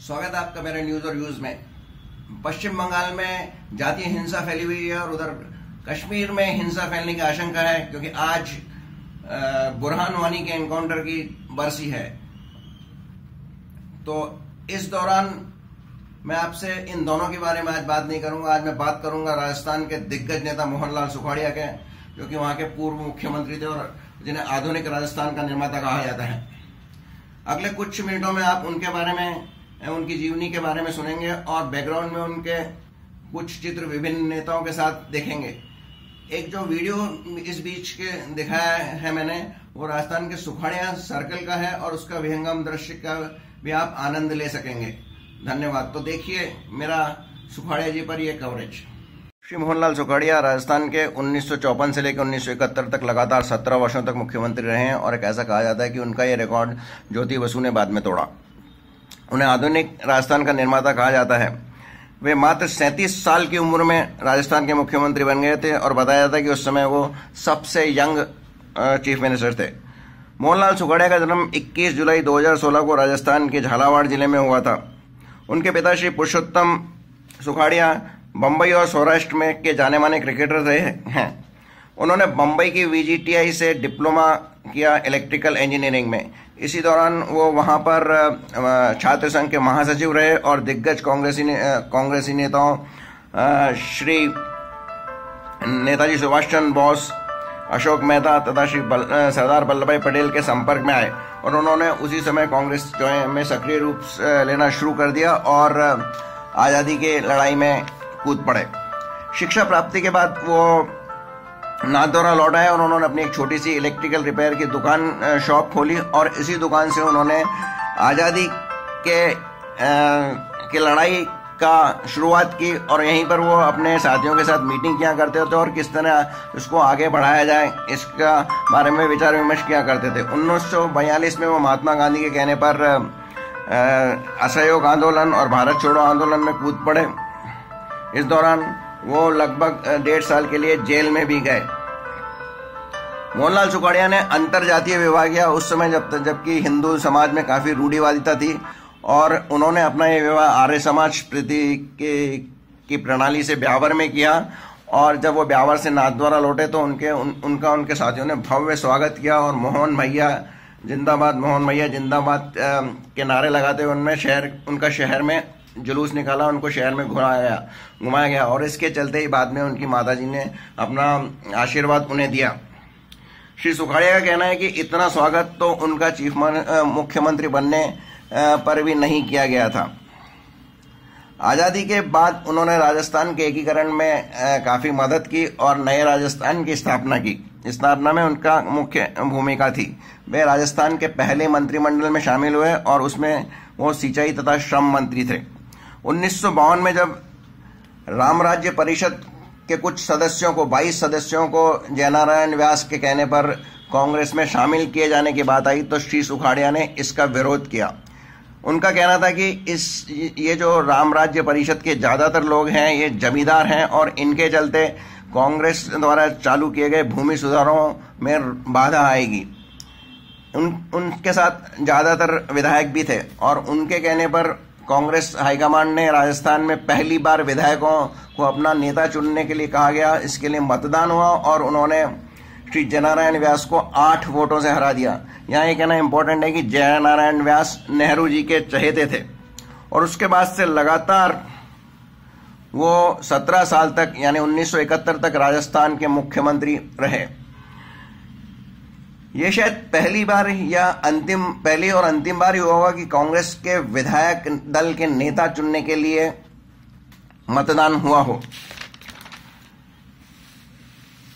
स्वागत है आपका मेरे न्यूज़ और व्यूज़ में। पश्चिम बंगाल में जातीय हिंसा फैली हुई है और उधर कश्मीर में हिंसा फैलने की आशंका है, क्योंकि आज बुरहान वानी के एनकाउंटर की बरसी है। तो इस दौरान मैं आपसे इन दोनों के बारे में आज बात नहीं करूँगा। आज मैं बात करूँगा राजस्थान के दिग्गज नेता मोहनलाल सुखाड़िया के जो कि वहाँ के पूर्व मुख्यमंत्री थे और जिन्हें आधुनिक राजस्थान का निर्माता कहा जाता है। अगले कुछ मिनटों में आप उनके बारे में उनकी जीवनी के बारे में सुनेंगे और बैकग्राउंड में उनके कुछ चित्र विभिन्न नेताओं के साथ देखेंगे। एक जो वीडियो इस बीच के दिखाया है मैंने, वो राजस्थान के सुखाड़िया सर्कल का है और उसका विहंगम दृश्य का भी आप आनंद ले सकेंगे। धन्यवाद। तो देखिए, मेरा सुखाड़िया जी पर यह कवरेज श्री मोहनलाल सुखाड़िया राजस्थान के उन्नीस से लेकर उन्नीस सौ इकहत्तर तक लगातार 17 वर्षों तक मुख्यमंत्री रहे हैं और एक ऐसा कहा जाता है कि उनका यह रिकॉर्ड ज्योति बसु ने बाद में तोड़ा। उन्हें आधुनिक राजस्थान का निर्माता कहा जाता है। वे मात्र सैंतीस साल की उम्र में राजस्थान के मुख्यमंत्री बन गए थे और बताया जाता है कि उस समय वो सबसे यंग चीफ मिनिस्टर थे। मोहनलाल सुखाड़िया का जन्म 21 जुलाई 2016 को राजस्थान के झालावाड़ ज़िले में हुआ था। उनके पिता श्री पुरुषोत्तम सुखाड़िया बम्बई और सौराष्ट्र में के जाने माने क्रिकेटर रहे हैं। उन्होंने बम्बई की वीजीटीआई से डिप्लोमा किया इलेक्ट्रिकल इंजीनियरिंग में। इसी दौरान वो वहाँ पर छात्र संघ के महासचिव रहे और दिग्गज कांग्रेसी ने, कांग्रेसी नेताओं श्री नेताजी सुभाष चंद्र बोस अशोक मेहता तथा श्री बल, सरदार वल्लभ भाई पटेल के संपर्क में आए और उन्होंने उसी समय कांग्रेस जो है में सक्रिय रूप से लेना शुरू कर दिया और आज़ादी के लड़ाई में कूद पड़े। शिक्षा प्राप्ति के बाद वो नाथद्वारा लौट आए और उन्होंने अपनी एक छोटी सी इलेक्ट्रिकल रिपेयर की दुकान शॉप खोली और इसी दुकान से उन्होंने आज़ादी के के लड़ाई का शुरुआत की और यहीं पर वो अपने साथियों के साथ मीटिंग किया करते थे और किस तरह इसको आगे बढ़ाया जाए, इसका बारे में विचार विमर्श किया करते थे। उन्नीस सौ बयालीस में वो महात्मा गांधी के कहने पर असहयोग आंदोलन और भारत छोड़ो आंदोलन में कूद पड़े। इस दौरान वो लगभग डेढ़ साल के लिए जेल में भी गए। मोहनलाल सुखाड़िया ने अंतर जातीय विवाह किया उस समय जब जबकि हिंदू समाज में काफ़ी रूढ़िवादिता थी और उन्होंने अपना ये विवाह आर्य समाज प्रति के की प्रणाली से ब्यावर में किया और जब वो ब्यावर से नाथद्वारा लौटे तो उनके उन, उनका उनके साथियों ने भव्य स्वागत किया और मोहन भैया जिंदाबाद मोहन भैया जिंदाबाद के नारे लगाते हुए उनमें शहर उनका शहर में जुलूस निकाला, उनको शहर में घुमाया गया घुमाया गया और इसके चलते ही बाद में उनकी माता जी ने अपना आशीर्वाद उन्हें दिया। श्री सुखाड़िया का कहना है कि इतना स्वागत तो उनका चीफ मुख्यमंत्री बनने पर भी नहीं किया गया था। आज़ादी के बाद उन्होंने राजस्थान के एकीकरण में काफ़ी मदद की और नए राजस्थान की स्थापना की। स्थापना में उनका मुख्य भूमिका थी। वे राजस्थान के पहले मंत्रिमंडल में शामिल हुए और उसमें वो सिंचाई तथा श्रम मंत्री थे। उन्नीस सौ बावन में जब राम राज्य परिषद के कुछ सदस्यों को 22 सदस्यों को जयनारायण व्यास के कहने पर कांग्रेस में शामिल किए जाने की बात आई तो श्री सुखाड़िया ने इसका विरोध किया। उनका कहना था कि इस, ये जो राम राज्य परिषद के ज़्यादातर लोग हैं, ये जमींदार हैं और इनके चलते कांग्रेस द्वारा चालू किए गए भूमि सुधारों में बाधा आएगी। उन, उनके साथ ज़्यादातर विधायक भी थे और उनके कहने पर कांग्रेस हाईकमांड ने राजस्थान में पहली बार विधायकों को अपना नेता चुनने के लिए कहा गया। इसके लिए मतदान हुआ और उन्होंने श्री जयनारायण व्यास को आठ वोटों से हरा दिया। यहाँ ये कहना इम्पोर्टेंट है कि जयनारायण व्यास नेहरू जी के चहेते थे और उसके बाद से लगातार वो सत्रह साल तक, यानी 1971 तक राजस्थान के मुख्यमंत्री रहे। ये शायद पहली बार या अंतिम पहली और अंतिम बार ही होगा कि कांग्रेस के विधायक दल के नेता चुनने के लिए मतदान हुआ हो।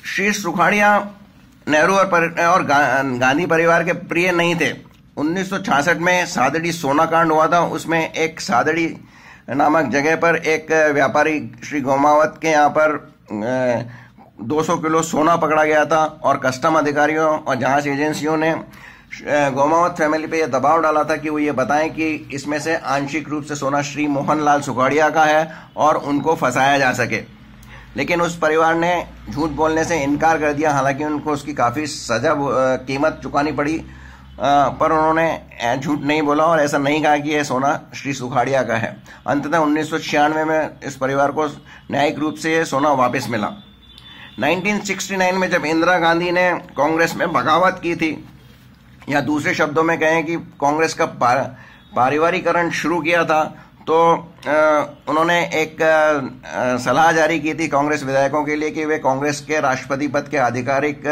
श्री सुखाड़िया नेहरू और, पर, और गा, गांधी परिवार के प्रिय नहीं थे। 1966 में सादड़ी सोना कांड हुआ था। उसमें एक सादड़ी नामक जगह पर एक व्यापारी श्री गोमावत के यहाँ पर 200 किलो सोना पकड़ा गया था और कस्टम अधिकारियों और जाँच एजेंसियों ने गोमावत फैमिली पे यह दबाव डाला था कि वो ये बताएँ कि इसमें से आंशिक रूप से सोना श्री मोहन लाल सुखाड़िया का है और उनको फंसाया जा सके। लेकिन उस परिवार ने झूठ बोलने से इनकार कर दिया। हालाँकि उनको उसकी काफ़ी सजा कीमत चुकानी पड़ी पर उन्होंने झूठ नहीं बोला और ऐसा नहीं कहा कि यह सोना श्री सुखाड़िया का है। अंततः उन्नीस सौ छियानवे में इस परिवार को न्यायिक रूप से यह सोना वापस मिला। 1969 में जब इंदिरा गांधी ने कांग्रेस में बगावत की थी, या दूसरे शब्दों में कहें कि कांग्रेस का पारिवारिकरण शुरू किया था तो उन्होंने एक सलाह जारी की थी कांग्रेस विधायकों के लिए कि वे कांग्रेस के राष्ट्रपति पद के आधिकारिक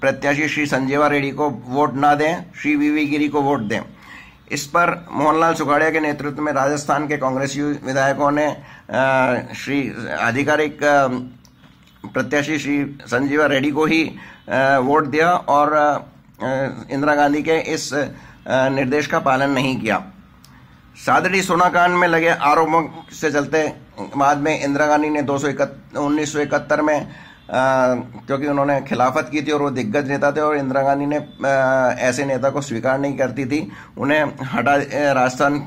प्रत्याशी श्री संजीवा रेड्डी को वोट ना दें, श्री वीवी गिरी को वोट दें। इस पर मोहनलाल सुखाड़िया के नेतृत्व में राजस्थान के कांग्रेसी विधायकों ने श्री आधिकारिक प्रत्याशी श्री संजीवा रेड्डी को ही वोट दिया और इंदिरा गांधी के इस निर्देश का पालन नहीं किया। सादड़ी सोनाकांड में लगे आरोपों से चलते बाद में इंदिरा गांधी ने दो सौ उन्नीस सौ इकहत्तर में क्योंकि उन्होंने खिलाफत की थी और वो दिग्गज नेता थे और इंदिरा गांधी ने ऐसे नेता को स्वीकार नहीं करती थी, उन्हें हटा राजस्थान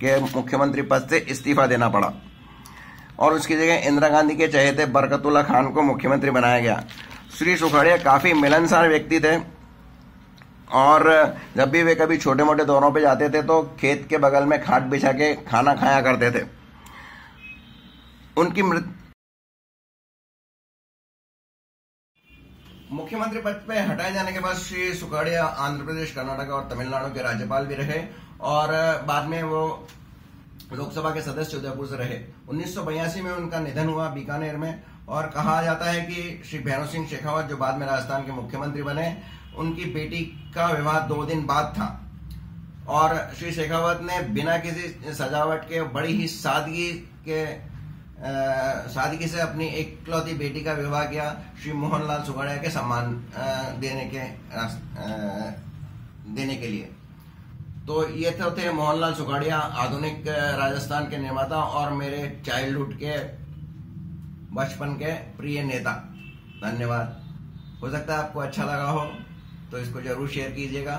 के मुख्यमंत्री पद से इस्तीफा देना पड़ा। और उसकी जगह इंदिरा गांधी के चहेते बरकतुल्ला खान को मुख्यमंत्री बनाया गया। श्री सुखड़िया काफ़ी मिलनसार व्यक्ति थे और जब भी वे कभी छोटे मोटे दौरों पे जाते थे तो खेत के बगल में खाट बिछा के खाना खाया करते थे। उनकी मृत मुख्यमंत्री पद पे हटाए जाने के बाद श्री सुखाड़िया आंध्र प्रदेश, कर्नाटक और तमिलनाडु के राज्यपाल भी रहे और बाद में वो लोकसभा के सदस्य उदयपुर से रहे। उन्नीस सौ बयासी में उनका निधन हुआ बीकानेर में और कहा जाता है कि श्री भैरव सिंह शेखावत जो बाद में राजस्थान के मुख्यमंत्री बने उनकी बेटी का विवाह दो दिन बाद था। और श्री शेखावत ने बिना किसी सजावट के बड़ी ही सादगी के सादगी से अपनी एकलौती बेटी का विवाह किया। श्री मोहनलाल सुगाड़िया के सम्मान देने के आ, देने के लिए। तो ये तो थे मोहनलाल सुखाड़िया, आधुनिक राजस्थान के निर्माता और मेरे चाइल्डहुड के, बचपन के प्रिय नेता। धन्यवाद। हो सकता है आपको अच्छा लगा हो तो इसको ज़रूर शेयर कीजिएगा।